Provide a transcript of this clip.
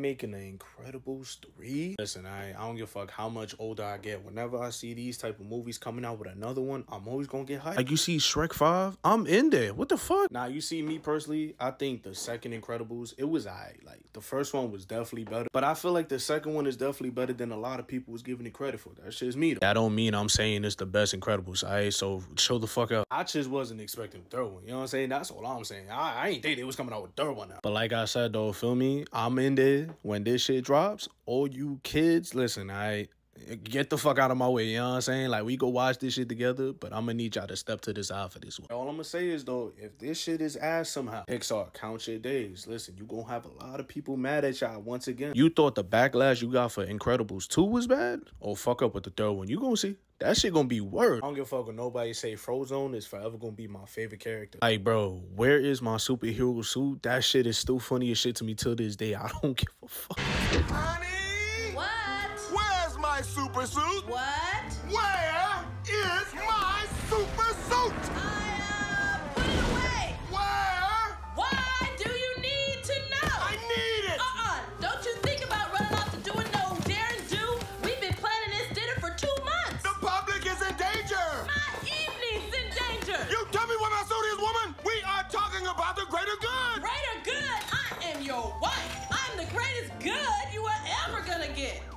making the Incredibles 3? Listen, I, I don't give a fuck how much older I get. Whenever I see these type of movies coming out with another one, I'm always gonna get hyped. Like you see Shrek 5, I'm in there. What the fuck? Now you see me personally, I think the second Incredibles, it was I. Like the first one was definitely better. But I feel like the second one is definitely better than a lot of people was giving it credit for. That shit's me though. That don't mean I'm saying it's the best Incredibles. Alright, so show the fuck up. I just wasn't expecting the third one. You know what I'm saying? That's all I'm saying. I, I ain't think they was coming out with third one now. But like I said though, feel me? I'm in there when this shit drops. All you kids, listen, I get the fuck out of my way. You know what I'm saying? Like we go watch this shit together, but I'm gonna need y'all to step to the side for this one. All I'm gonna say is though, if this shit is ass somehow, Pixar, count your days. Listen, you gonna have a lot of people mad at y'all once again. You thought the backlash you got for Incredibles 2 was bad? Oh fuck up with the third one. You gonna see. That shit gonna be word. I don't give a fuck what nobody say Frozone is forever gonna be my favorite character. Like, bro, where is my superhero suit? That shit is still funny as shit to me till this day. I don't give a fuck my super suit? What? Where is my super suit? I, uh, put it away. Where? Why do you need to know? I need it. Uh-uh. Don't you think about running off to doing no dare and do? We've been planning this dinner for two months. The public is in danger. My evening's in danger. You tell me where my suit is, woman. We are talking about the greater good. Greater good? I am your wife. I'm the greatest good you are ever gonna get.